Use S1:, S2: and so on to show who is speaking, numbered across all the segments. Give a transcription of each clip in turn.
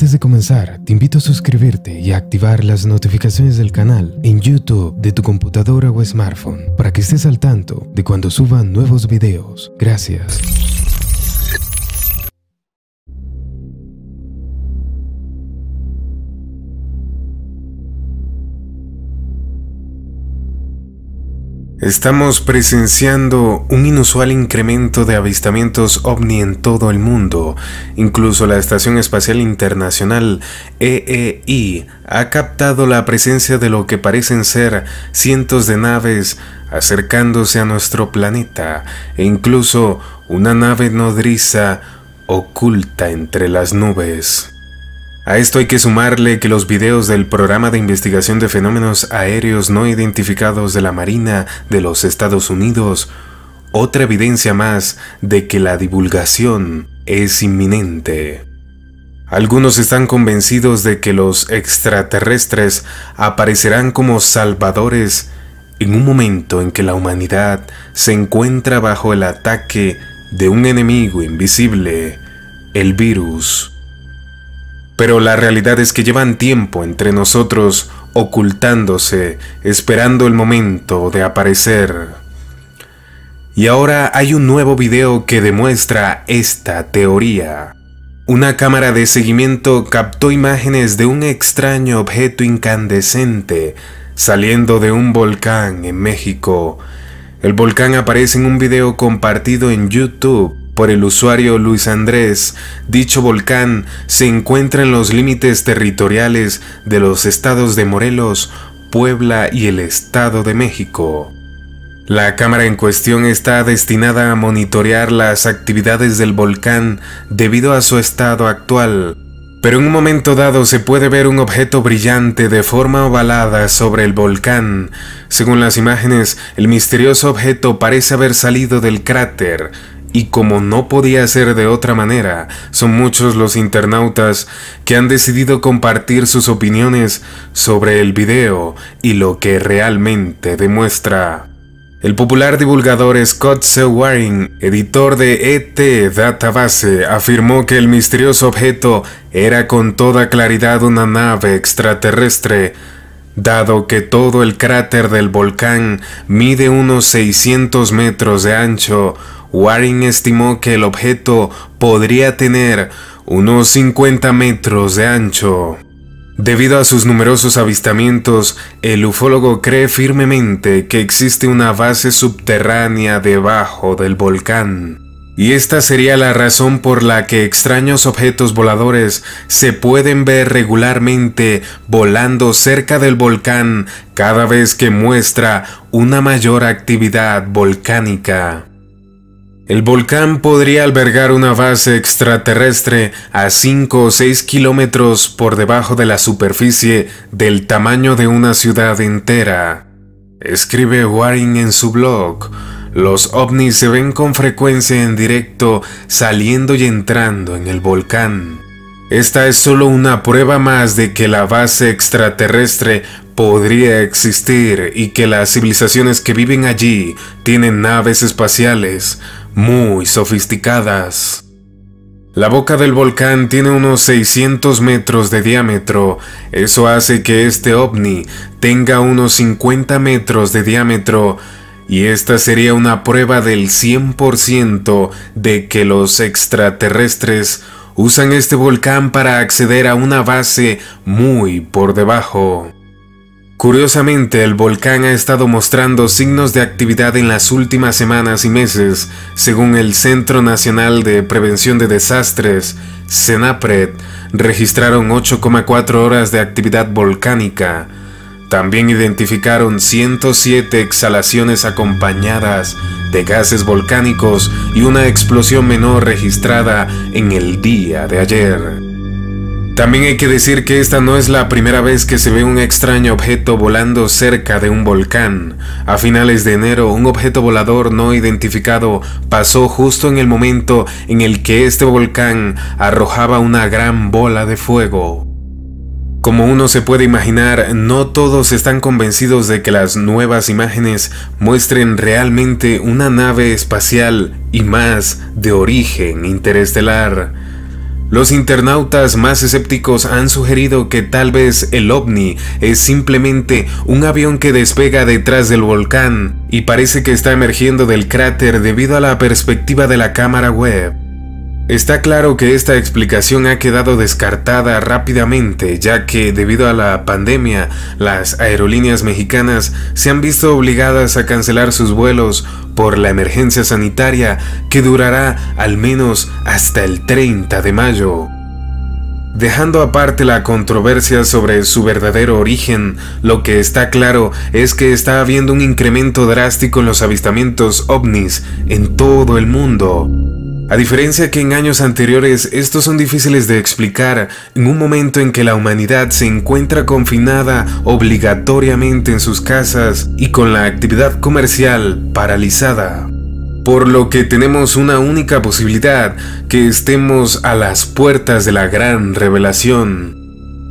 S1: Antes de comenzar, te invito a suscribirte y a activar las notificaciones del canal en YouTube de tu computadora o smartphone para que estés al tanto de cuando suban nuevos videos. Gracias.
S2: Estamos presenciando un inusual incremento de avistamientos ovni en todo el mundo. Incluso la Estación Espacial Internacional EEI ha captado la presencia de lo que parecen ser cientos de naves acercándose a nuestro planeta e incluso una nave nodriza oculta entre las nubes. A esto hay que sumarle que los videos del programa de investigación de fenómenos aéreos no identificados de la Marina de los Estados Unidos, otra evidencia más de que la divulgación es inminente. Algunos están convencidos de que los extraterrestres aparecerán como salvadores en un momento en que la humanidad se encuentra bajo el ataque de un enemigo invisible, el virus. Pero la realidad es que llevan tiempo entre nosotros ocultándose, esperando el momento de aparecer. Y ahora hay un nuevo video que demuestra esta teoría. Una cámara de seguimiento captó imágenes de un extraño objeto incandescente saliendo de un volcán en México. El volcán aparece en un video compartido en YouTube por el usuario Luis Andrés, dicho volcán se encuentra en los límites territoriales de los estados de Morelos, Puebla y el Estado de México. La cámara en cuestión está destinada a monitorear las actividades del volcán debido a su estado actual, pero en un momento dado se puede ver un objeto brillante de forma ovalada sobre el volcán. Según las imágenes, el misterioso objeto parece haber salido del cráter y como no podía ser de otra manera, son muchos los internautas que han decidido compartir sus opiniones sobre el video y lo que realmente demuestra. El popular divulgador Scott Waring, editor de ET Database, afirmó que el misterioso objeto era con toda claridad una nave extraterrestre, dado que todo el cráter del volcán mide unos 600 metros de ancho, Waring estimó que el objeto podría tener unos 50 metros de ancho. Debido a sus numerosos avistamientos, el ufólogo cree firmemente que existe una base subterránea debajo del volcán. Y esta sería la razón por la que extraños objetos voladores se pueden ver regularmente volando cerca del volcán cada vez que muestra una mayor actividad volcánica. El volcán podría albergar una base extraterrestre a 5 o 6 kilómetros por debajo de la superficie del tamaño de una ciudad entera. Escribe Waring en su blog, los ovnis se ven con frecuencia en directo saliendo y entrando en el volcán. Esta es solo una prueba más de que la base extraterrestre podría existir y que las civilizaciones que viven allí tienen naves espaciales, muy sofisticadas. La boca del volcán tiene unos 600 metros de diámetro, eso hace que este ovni tenga unos 50 metros de diámetro y esta sería una prueba del 100% de que los extraterrestres usan este volcán para acceder a una base muy por debajo. Curiosamente, el volcán ha estado mostrando signos de actividad en las últimas semanas y meses, según el Centro Nacional de Prevención de Desastres, CENAPRED, registraron 8,4 horas de actividad volcánica. También identificaron 107 exhalaciones acompañadas de gases volcánicos y una explosión menor registrada en el día de ayer. También hay que decir que esta no es la primera vez que se ve un extraño objeto volando cerca de un volcán. A finales de enero, un objeto volador no identificado pasó justo en el momento en el que este volcán arrojaba una gran bola de fuego. Como uno se puede imaginar, no todos están convencidos de que las nuevas imágenes muestren realmente una nave espacial y más de origen interestelar. Los internautas más escépticos han sugerido que tal vez el ovni es simplemente un avión que despega detrás del volcán y parece que está emergiendo del cráter debido a la perspectiva de la cámara web. Está claro que esta explicación ha quedado descartada rápidamente, ya que debido a la pandemia, las aerolíneas mexicanas se han visto obligadas a cancelar sus vuelos por la emergencia sanitaria que durará al menos hasta el 30 de mayo. Dejando aparte la controversia sobre su verdadero origen, lo que está claro es que está habiendo un incremento drástico en los avistamientos ovnis en todo el mundo. A diferencia que en años anteriores, estos son difíciles de explicar en un momento en que la humanidad se encuentra confinada obligatoriamente en sus casas y con la actividad comercial paralizada. Por lo que tenemos una única posibilidad, que estemos a las puertas de la gran revelación.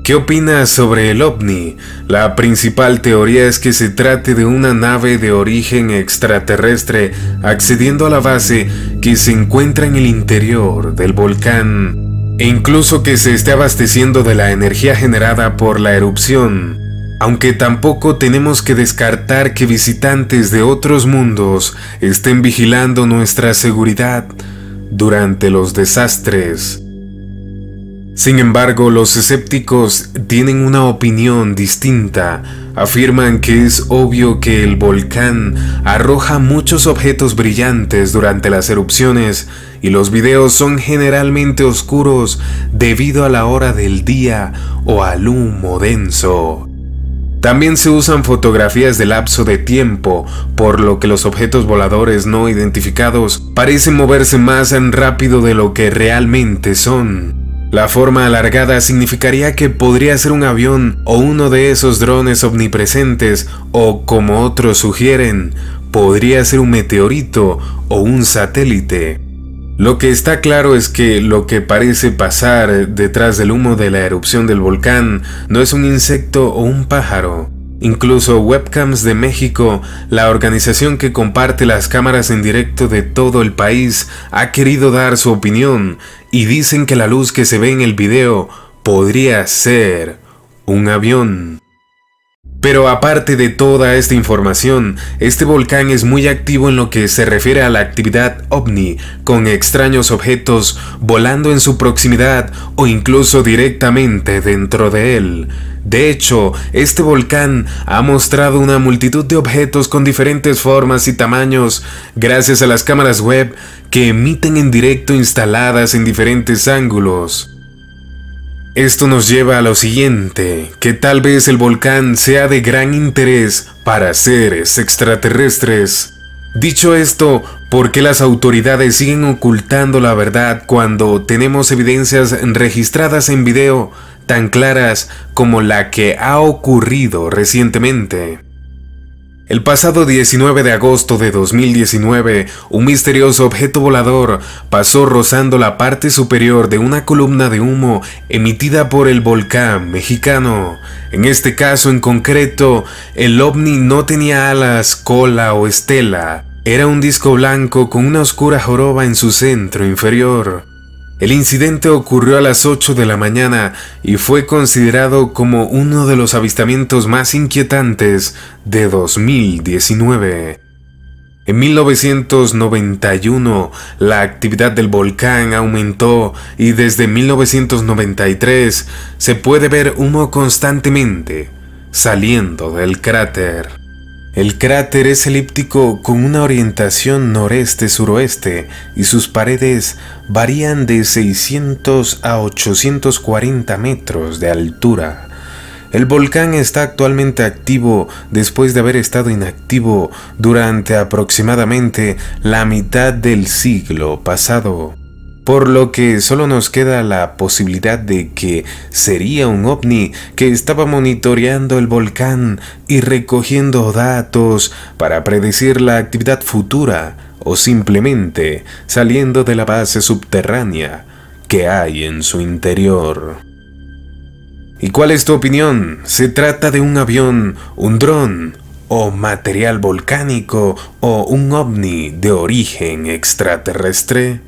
S2: ¿Qué opinas sobre el ovni? La principal teoría es que se trate de una nave de origen extraterrestre accediendo a la base que se encuentra en el interior del volcán e incluso que se esté abasteciendo de la energía generada por la erupción. Aunque tampoco tenemos que descartar que visitantes de otros mundos estén vigilando nuestra seguridad durante los desastres. Sin embargo, los escépticos tienen una opinión distinta. Afirman que es obvio que el volcán arroja muchos objetos brillantes durante las erupciones y los videos son generalmente oscuros debido a la hora del día o al humo denso. También se usan fotografías de lapso de tiempo, por lo que los objetos voladores no identificados parecen moverse más rápido de lo que realmente son. La forma alargada significaría que podría ser un avión o uno de esos drones omnipresentes o, como otros sugieren, podría ser un meteorito o un satélite. Lo que está claro es que lo que parece pasar detrás del humo de la erupción del volcán no es un insecto o un pájaro, Incluso Webcams de México, la organización que comparte las cámaras en directo de todo el país, ha querido dar su opinión y dicen que la luz que se ve en el video podría ser un avión. Pero aparte de toda esta información, este volcán es muy activo en lo que se refiere a la actividad ovni, con extraños objetos volando en su proximidad o incluso directamente dentro de él. De hecho, este volcán ha mostrado una multitud de objetos con diferentes formas y tamaños gracias a las cámaras web que emiten en directo instaladas en diferentes ángulos. Esto nos lleva a lo siguiente, que tal vez el volcán sea de gran interés para seres extraterrestres. Dicho esto, ¿por qué las autoridades siguen ocultando la verdad cuando tenemos evidencias registradas en video tan claras como la que ha ocurrido recientemente? El pasado 19 de agosto de 2019, un misterioso objeto volador pasó rozando la parte superior de una columna de humo emitida por el volcán mexicano. En este caso en concreto, el ovni no tenía alas, cola o estela. Era un disco blanco con una oscura joroba en su centro inferior. El incidente ocurrió a las 8 de la mañana y fue considerado como uno de los avistamientos más inquietantes de 2019. En 1991 la actividad del volcán aumentó y desde 1993 se puede ver humo constantemente saliendo del cráter. El cráter es elíptico con una orientación noreste-suroeste y sus paredes varían de 600 a 840 metros de altura. El volcán está actualmente activo después de haber estado inactivo durante aproximadamente la mitad del siglo pasado por lo que solo nos queda la posibilidad de que sería un ovni que estaba monitoreando el volcán y recogiendo datos para predecir la actividad futura o simplemente saliendo de la base subterránea que hay en su interior. ¿Y cuál es tu opinión? ¿Se trata de un avión, un dron o material volcánico o un ovni de origen extraterrestre?